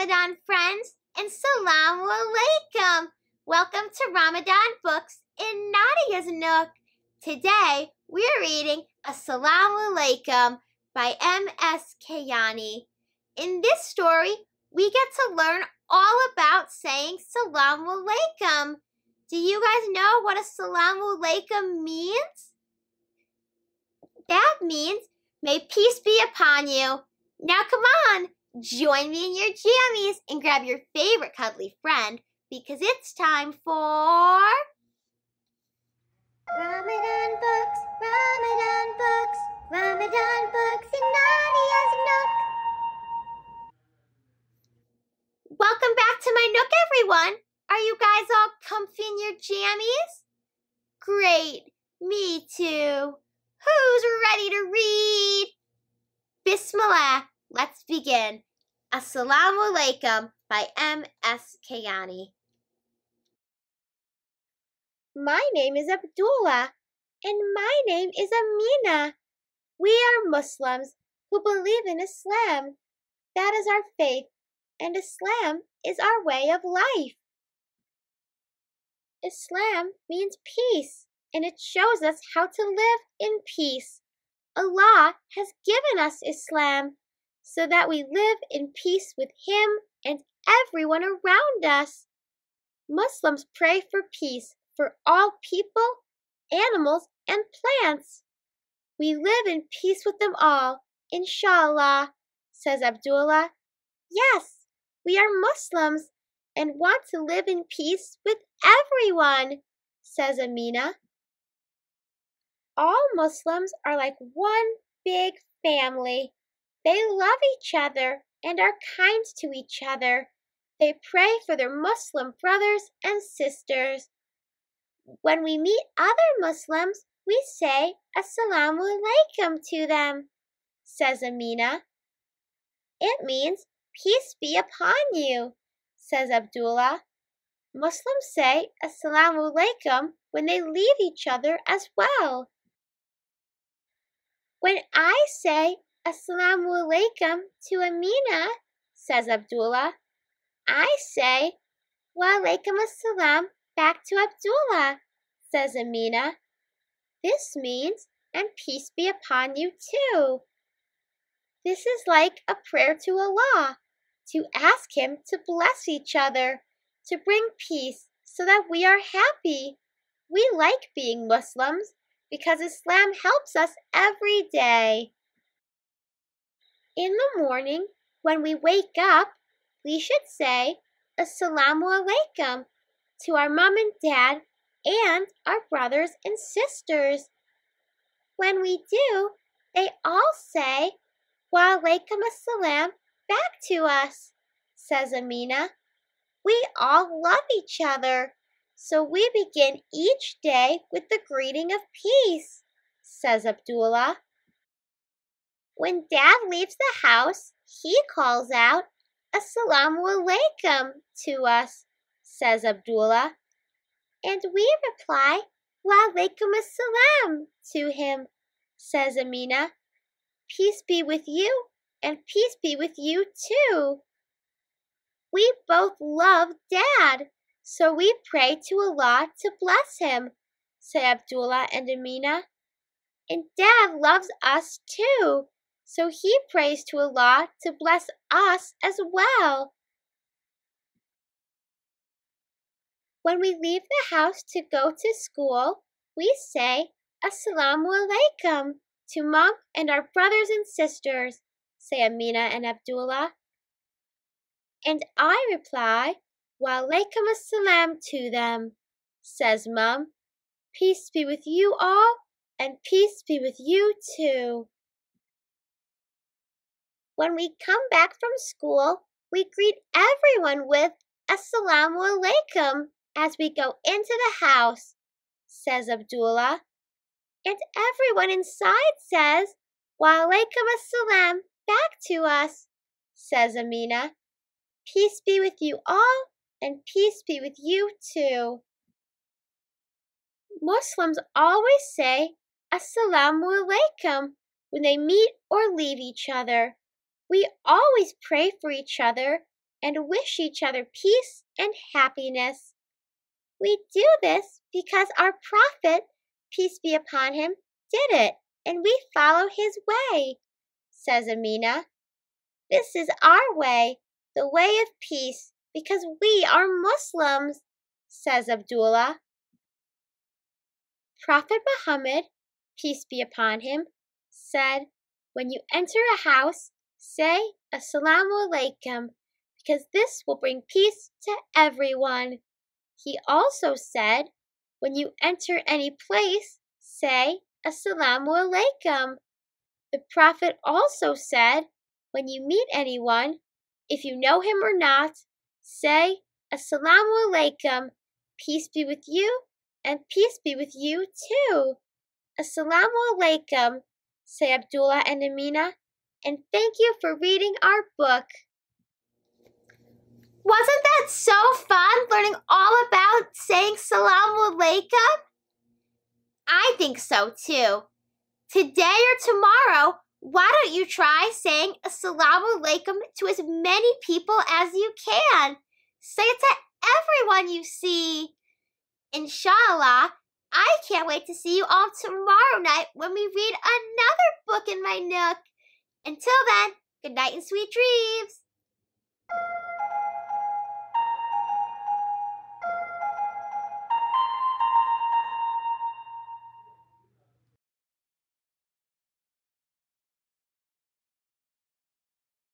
Ramadan friends and Salaam Alaikum. Welcome to Ramadan Books in Nadia's Nook. Today we're reading Assalamu Alaikum by M.S. Kayani. In this story, we get to learn all about saying Salamu Alaikum. Do you guys know what Assalamu Alaikum means? That means, may peace be upon you. Now come on, join me in your jammies and grab your favorite cuddly friend because it's time for Ramadan books, Ramadan books, Ramadan books in Nadia's Nook. Welcome back to my Nook, everyone. Are you guys all comfy in your jammies? Great, me too. Who's ready to read? Bismillah, let's begin. Assalamu alaikum by M.S. Kayani. My name is Abdullah, and my name is Amina. We are Muslims who believe in Islam. That is our faith, and Islam is our way of life. Islam means peace, and it shows us how to live in peace. Allah has given us Islam so that we live in peace with Him and everyone around us. Muslims pray for peace for all people, animals, and plants. We live in peace with them all, inshallah, says Abdullah. Yes, we are Muslims and want to live in peace with everyone, says Amina. All Muslims are like one big family. They love each other and are kind to each other. They pray for their Muslim brothers and sisters. When we meet other Muslims, we say Assalamu alaikum to them, says Amina. It means peace be upon you, says Abdullah. Muslims say Assalamu alaikum when they leave each other as well. When I say Assalamu alaikum to Amina, says Abdullah, I say Wa alaikum assalam back to Abdullah, says Amina. This means, and peace be upon you too. This is like a prayer to Allah, to ask Him to bless each other, to bring peace so that we are happy. We like being Muslims because Islam helps us every day. In the morning, when we wake up, we should say Assalamu alaikum to our mom and dad and our brothers and sisters. When we do, they all say Wa alaikum assalam back to us, says Amina. We all love each other, so we begin each day with the greeting of peace, says Abdullah. When Dad leaves the house, he calls out, Assalamu alaikum to us, says Abdullah. And we reply, Wa alaikum assalam to him, says Amina. Peace be with you, and peace be with you too. We both love Dad, so we pray to Allah to bless him, say Abdullah and Amina. And Dad loves us too, so he prays to Allah to bless us as well. When we leave the house to go to school, we say Assalamu alaikum to mom and our brothers and sisters, say Amina and Abdullah. And I reply, Wa alaikum assalam to them, says mom. Peace be with you all, and peace be with you too. When we come back from school, we greet everyone with Assalamu alaikum as we go into the house, says Abdullah. And everyone inside says, Wa alaikum assalam back to us, says Amina. Peace be with you all, and peace be with you too. Muslims always say Assalamu alaikum when they meet or leave each other. We always pray for each other and wish each other peace and happiness. We do this because our prophet, peace be upon him, did it, and we follow his way, says Amina. This is our way, the way of peace, because we are Muslims, says Abdullah. Prophet Muhammad, peace be upon him, said, When you enter a house, say Assalamu alaikum, because this will bring peace to everyone. He also said, When you enter any place, say Assalamu alaikum. The Prophet also said, When you meet anyone, if you know him or not, say Assalamu alaikum, peace be with you, and peace be with you too. Assalamu alaikum, say Abdullah and Amina, and thank you for reading our book. Wasn't that so fun learning all about saying salam Alaikum? I think so too. Today or tomorrow, why don't you try saying Assalamu Alaikum to as many people as you can? Say it to everyone you see. Inshallah, I can't wait to see you all tomorrow night when we read another book in my nook. Until then, good night and sweet dreams.